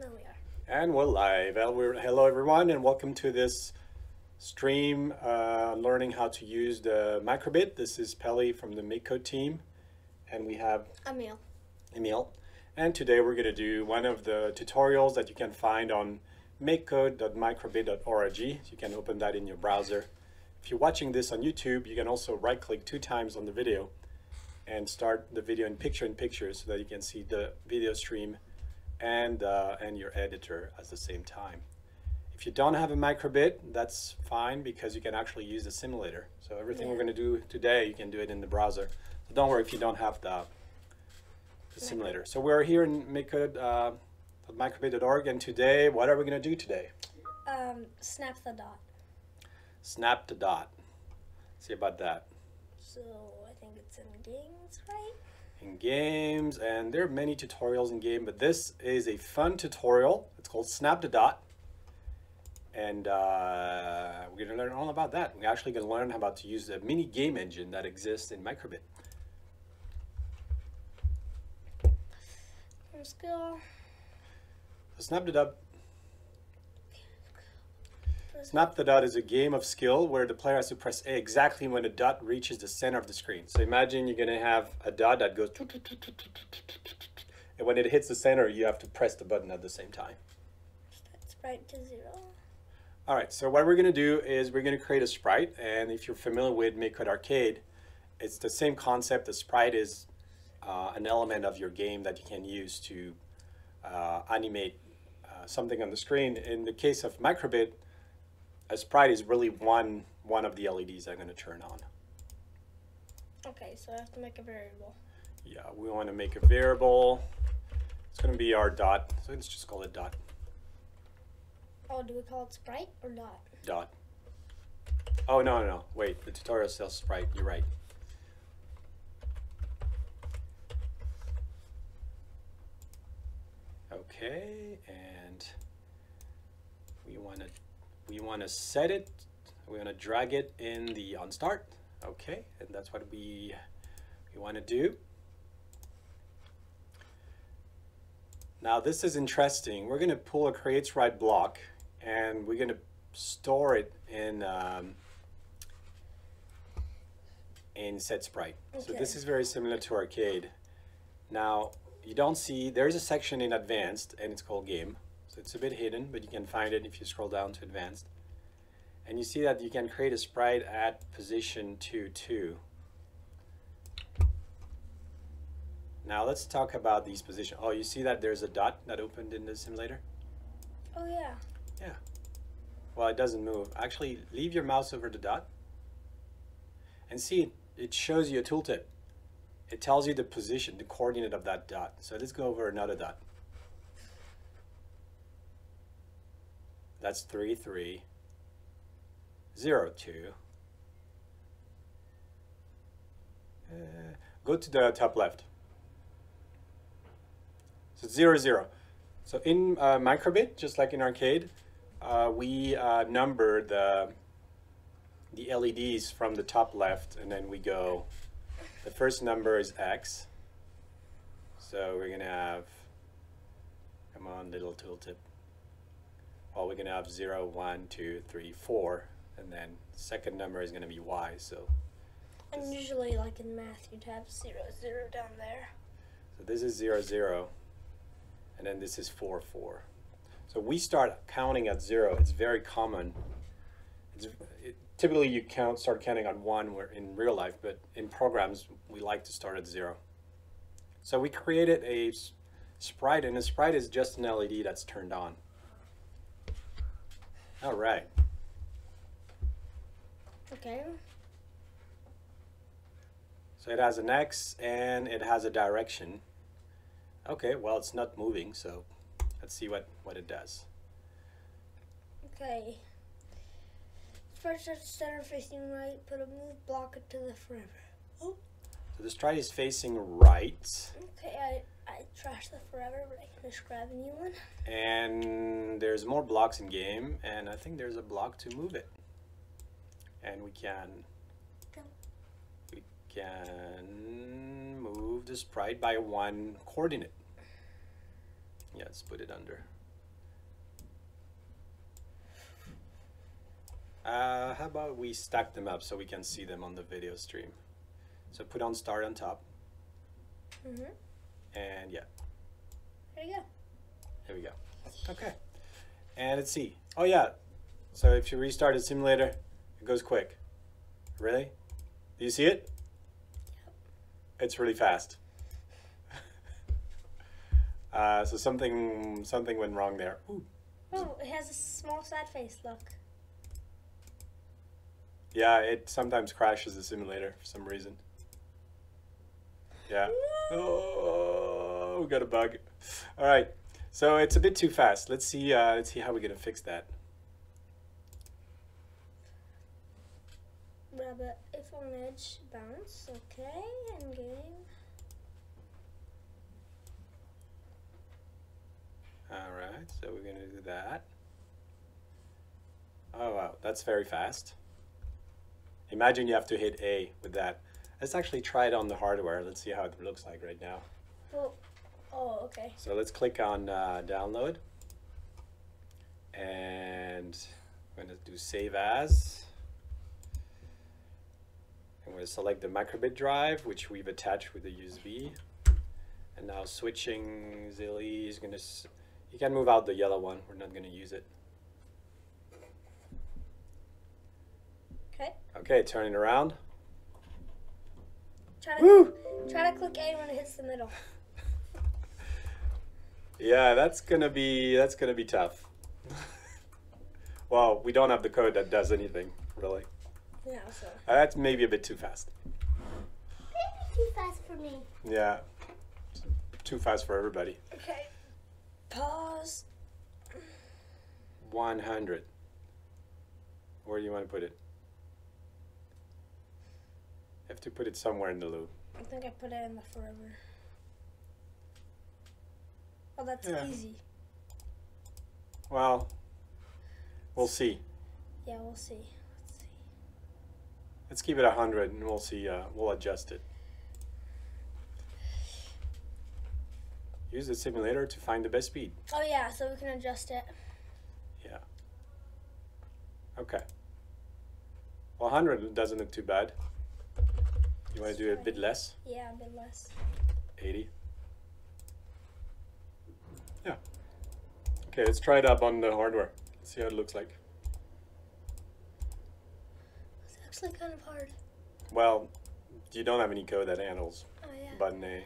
No, we are. And we're live. Hello, everyone, and welcome to this stream uh, learning how to use the microbit. This is Peli from the MakeCode team, and we have Emil. Emil. And today we're going to do one of the tutorials that you can find on makecode.microbit.org. You can open that in your browser. If you're watching this on YouTube, you can also right click two times on the video and start the video in picture in picture so that you can see the video stream and, uh, and your editor at the same time. If you don't have a microbit, that's fine because you can actually use the simulator. So everything we're going to do today, you can do it in the browser. So don't worry if you don't have the, the simulator. So we're here in MakeCode, uh, microbit.org, and today, what are we going to do today? Um, snap the dot. Snap the dot. See about that. So I think it's in games, right? In games, and there are many tutorials in game, but this is a fun tutorial. It's called Snap the Dot, and uh, we're gonna learn all about that. We're actually gonna learn about to use the mini game engine that exists in Microbit. Let's go. So Snap the Dot. Snap the Dot is a game of skill where the player has to press A exactly when the dot reaches the center of the screen. So imagine you're gonna have a dot that goes, and when it hits the center, you have to press the button at the same time. Sprite to zero. All right, so what we're gonna do is we're gonna create a sprite, and if you're familiar with MakeCode Arcade, it's the same concept. The sprite is uh, an element of your game that you can use to uh, animate uh, something on the screen. In the case of Microbit, sprite is really one one of the LEDs I'm gonna turn on. Okay, so I have to make a variable. Yeah, we want to make a variable. It's gonna be our dot, so let's just call it dot Oh, do we call it sprite or dot? dot. Oh no no no! Wait, the tutorial says sprite. You're right. Okay, and we want to we want to set it. We want to drag it in the on start. Okay, and that's what we we want to do. Now this is interesting. We're going to pull a create sprite block and we're going to store it in um, in set sprite. So this is very similar to arcade. Now you don't see there's a section in advanced and it's called game. So it's a bit hidden, but you can find it if you scroll down to advanced. And you see that you can create a sprite at position 2 2. Now let's talk about these positions. Oh, you see that there's a dot that opened in the simulator? Oh yeah. Yeah. Well, it doesn't move. Actually, leave your mouse over the dot and see it, it shows you a tooltip. It tells you the position, the coordinate of that dot. So let's go over another dot. That's 3, 3, 0, 2. Uh, go to the top left. So 0, 0. So in uh, Microbit, just like in arcade, uh, we uh, number the the LEDs from the top left, and then we go. The first number is X. So we're gonna have. Come on, little tooltip. Well, we're gonna have zero, one, two, three, four, and then second number is gonna be Y. So, And usually, like in math, you'd have zero, zero down there. so this is zero, zero, and then this is four, four. So we start counting at zero. It's very common. It's, it, typically, you count start counting on one where in real life, but in programs, we like to start at zero. So we created a sprite, and a sprite is just an LED that's turned on. All right. Okay. So it has an X and it has a direction. Okay, well, it's not moving, so let's see what, what it does. Okay. First, at center facing right, put a move block to the forever. So the sprite is facing right, Okay, I, I trashed that forever, but I can describe a new one. And there's more blocks in game, and I think there's a block to move it. And we can we can move the sprite by one coordinate. Yeah, let's put it under. Uh, how about we stack them up so we can see them on the video stream? So put on start on top. Mm -hmm and yeah, There you go. here we go. Okay, and let's see. Oh yeah, so if you restart the simulator, it goes quick. Really? Do you see it? It's really fast. uh, so something something went wrong there. Ooh. Oh, it has a small sad face. Look. Yeah, it sometimes crashes the simulator for some reason. Yeah. Oh, we got a bug. All right. So it's a bit too fast. Let's see. Uh, let's see how we're gonna fix that. Rabbit, if on edge, bounce. Okay, and game. All right. So we're gonna do that. Oh wow, that's very fast. Imagine you have to hit A with that. Let's actually try it on the hardware. Let's see how it looks like right now. Well, oh, okay. So let's click on uh, download. And I'm going to do save as. I'm going to select the microbit drive, which we've attached with the USB. And now switching Zilly is going to, you can move out the yellow one. We're not going to use it. Okay. Okay, turning around. Try to Woo! try to click A when it hits the middle. Yeah, that's gonna be that's gonna be tough. well, we don't have the code that does anything really. Yeah. So. Uh, that's maybe a bit too fast. Maybe too fast for me. Yeah, too fast for everybody. Okay. Pause. 100. Where do you want to put it? Have to put it somewhere in the loop. I think I put it in the forever. Oh, that's Yeah. easy. Well, we'll see. Yeah, we'll see. Let's see. Let's keep it 100 and we'll see. Uh, we'll adjust it. Use the simulator to find the best speed. Oh yeah, so we can adjust it. Yeah. Okay. Well, 100 doesn't look too bad. You want to do a bit less? Yeah, a bit less. 80. Yeah. Okay, let's try it up on the hardware. See how it looks like. It's actually kind of hard. Well, you don't have any code that handles Oh yeah. button A.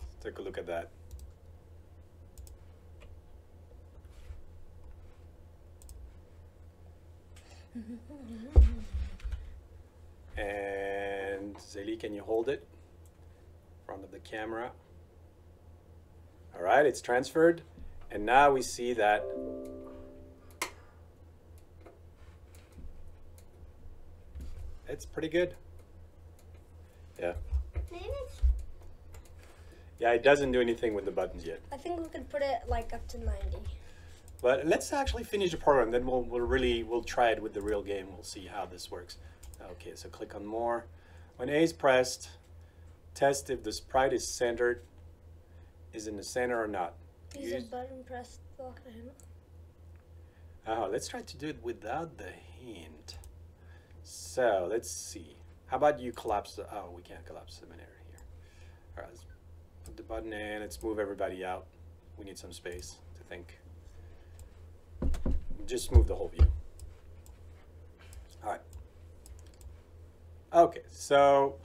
Let's take a look at that. And Zeli, can you hold it in front of the camera? All right, it's transferred. And now we see that it's pretty good. Yeah. Maybe Yeah, it doesn't do anything with the buttons yet. I think we could put it like up to 90. But let's actually finish the program, then we'll, we'll really, we'll try it with the real game. We'll see how this works. Okay, so click on more. When A is pressed, test if the sprite is centered, is in the center or not. Use Use- a button press block the hint. Oh, let's try to do it without the hint. So let's see. How about you collapse the, oh, we can't collapse the monitor here. All right, let's put the button in, let's move everybody out. We need some space to think. Just move the whole view. All right. Okay, so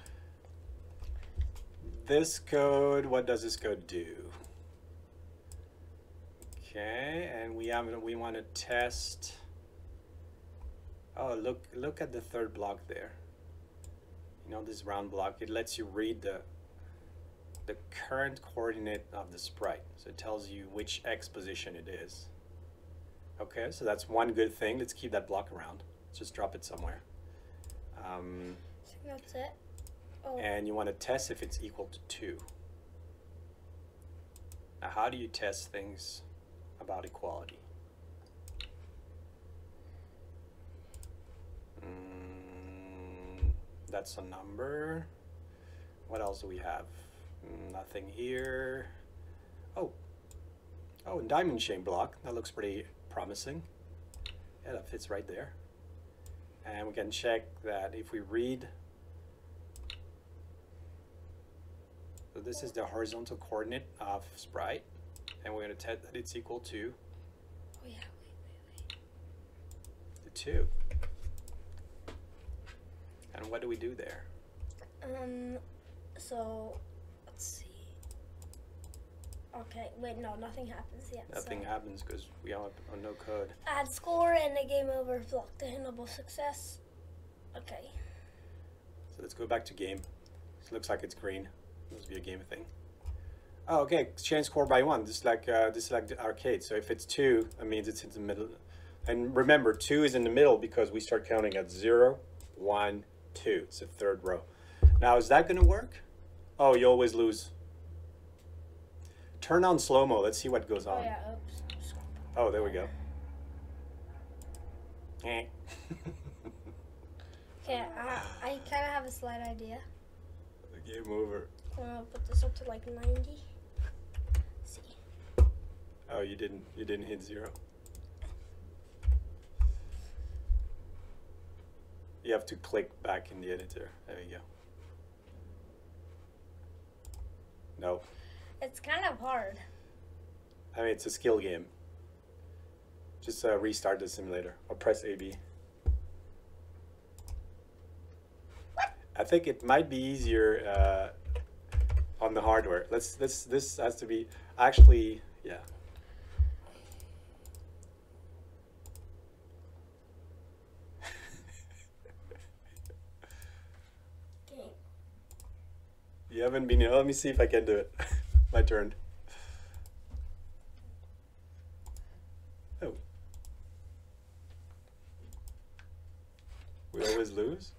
this code, what does this code do? Okay, and we have we want to test. Oh, look look at the third block there. You know this round block. It lets you read the the current coordinate of the sprite. So it tells you which x position it is. Okay, so that's one good thing. Let's keep that block around. Let's just drop it somewhere. Um, that's it. Oh, and you want to test if it's equal to 2. Now, how do you test things about equality? Mm, that's a number. What else do we have? Mm, Nothing here. Oh. Oh, and diamond chain block. That looks pretty promising. Yeah, that fits right there. And we can check that if we read. So this is the horizontal coordinate of sprite. And we're going to test that it's equal to Oh yeah, wait, the 2. And what do we do there? wait, wait. Um, so let's see. Okay, wait, no, nothing happens yet. Nothing so. happens because we have no code. Add score and the game over block the hittable success. Okay. So let's go back to game. It looks like it's green. Must be a game thing. Oh, okay. Change score by one. This is like uh, this is like the arcade. So if it's two, that means it's in the middle. And remember, two is in the middle because we start counting at zero, one, two. It's the third row. Now, is that going to work? Oh, you always lose. Turn on slow mo. Let's see what goes Oh on. yeah, oops. Oh, there we go. Eh. Okay, I, I kind of have a slight idea. The Game over. I'm gonna put this up to like 90. see. Oh, you didn't. You didn't hit zero. You have to click back in the editor. There you go. No, It's kind of hard. I mean it's a skill game. Just uh, restart the simulator or press AB. I think it might be easier uh, on the hardware. Let's this this has to be actually yeah. You haven't been here. Let me see if I can do it. My turn. Oh. We always lose.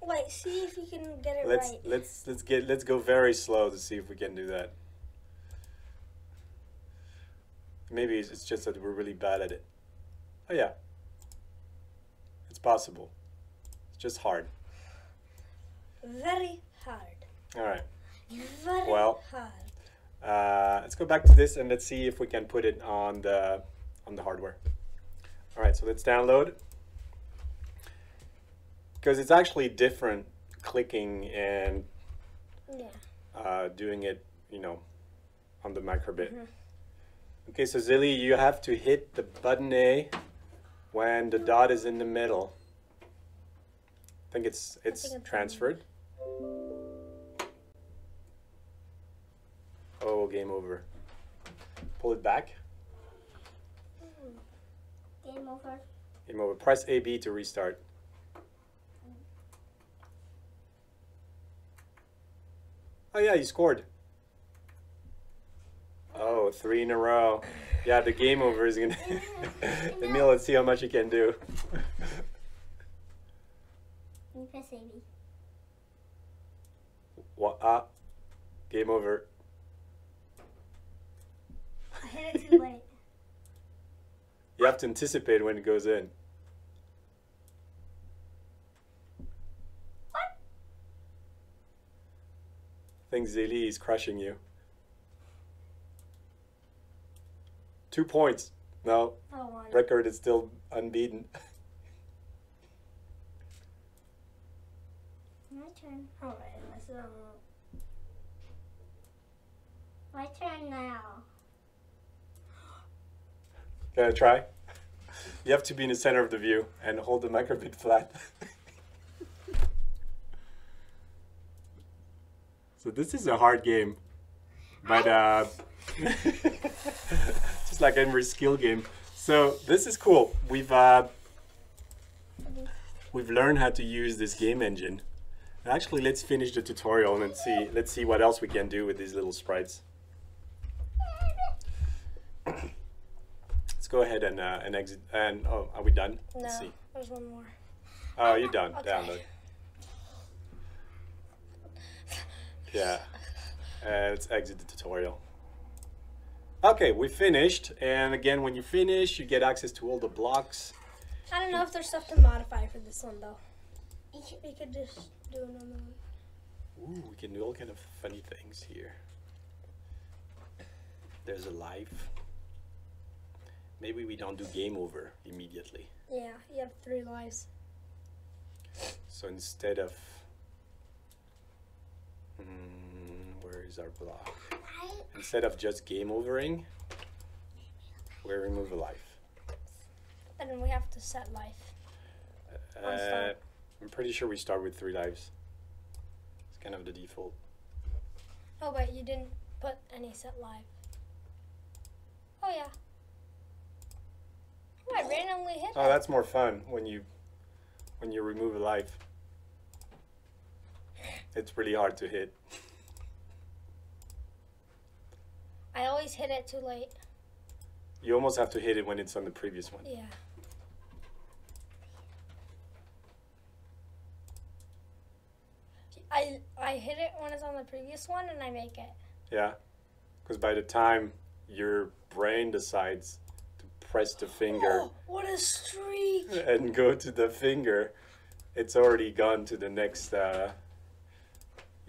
Wait, see if you can get it Let's right. let's let's get let's go very slow to see if we can do that. Maybe it's just that we're really bad at it. Oh yeah. It's possible. It's just hard. Very hard. All right. Very Well- hard. Uh, let's go back to this and let's see if we can put it on the on the hardware. All right, so let's download because it's actually different clicking and Yeah. uh, doing it, you know, on the microbit. Mhm. Okay, so Zilly, you have to hit the button A when the dot is in the middle. I think it's it's think transferred. Oh, game over. Pull it back. Game over. Game over. Press AB to restart. Oh yeah, you scored. Oh, three in a row. Yeah, the game over is gonna. Emil, let's see how much you can do. You press AB. what? Ah, game over. I hit it too late. You have to anticipate when it goes in. Think Zeli is crushing you. Two points. No, Oh, record is still unbeaten. My turn. Alright, let's um, My turn now. Gonna try? You have to be in the center of the view and hold the microbit flat. so this is a hard game, but uh, just like every skill game. So this is cool. We've uh, we've learned how to use this game engine. Actually, let's finish the tutorial and see. Let's see what else we can do with these little sprites. Let's go ahead and uh, and exit. And oh, are we done? no, Let's see. there's one more. Oh, you're done. Okay. Download. Yeah. Uh, let's exit the tutorial. Okay, we finished. And again, when you finish, you get access to all the blocks. I don't know if there's stuff to modify for this one though. We could just do another one. Ooh, we can do all kind of funny things here. There's a life. Maybe we don't do game over immediately. Yeah, you have three lives. So instead of. Mm, where is our block? Instead of just game overing, we remove a life. And then we have to set life. Uh. I'm pretty sure we start with three lives. It's kind of the default. Oh, wait, you didn't put any set life. Oh, yeah. Oh, I randomly hit Oh, it. that's more fun when you when you remove a life. It's really hard to hit. I always hit it too late. You almost have to hit it when it's on the previous one. Yeah. I I hit it when it's on the previous one and I make it. Yeah, because by the time your brain decides to press the finger Oh, what a streak! and go to the finger, it's already gone to the next. Uh,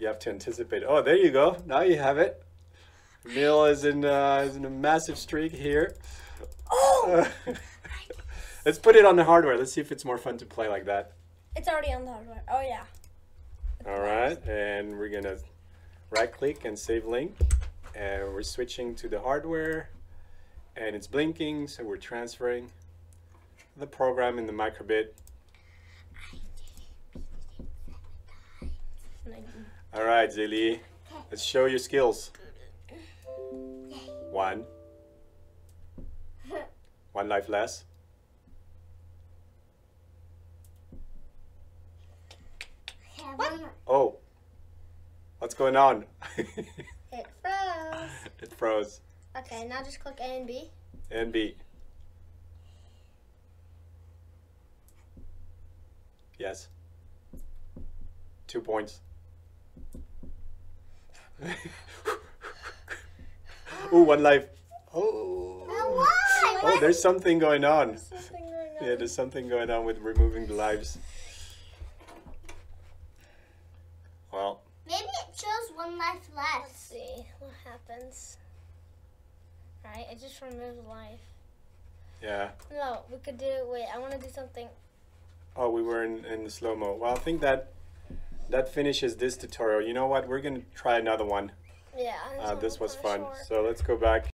you have to anticipate. Oh, there you go. Now you have it. Emil is in uh, is in a massive streak here. Oh! Let's put it on the hardware. Let's see if it's more fun to play like that. It's already on the hardware. Oh yeah. All right, and we're gonna right click and save link, and we're switching to the hardware, and it's blinking, so we're transferring the program in the microbit. All right, Zili, let's show your skills. One, one life less. What? Oh, what's going on? It froze. it froze. Okay, now just click A and B. And B. Yes. Two points. Ooh, one life. Oh. Why? Oh, there's something going on. Something going on. Yeah, there's something going on with removing the lives. Well, Maybe it shows one life Let's see what happens. Right, it just removed life. yeah. No, we could do. Wait, I want to do something. Oh, we were in, in the slow mo. Well, I think that that finishes this tutorial. You know what? We're gonna try another one. Yeah. Uh, this was fun. short. So let's go back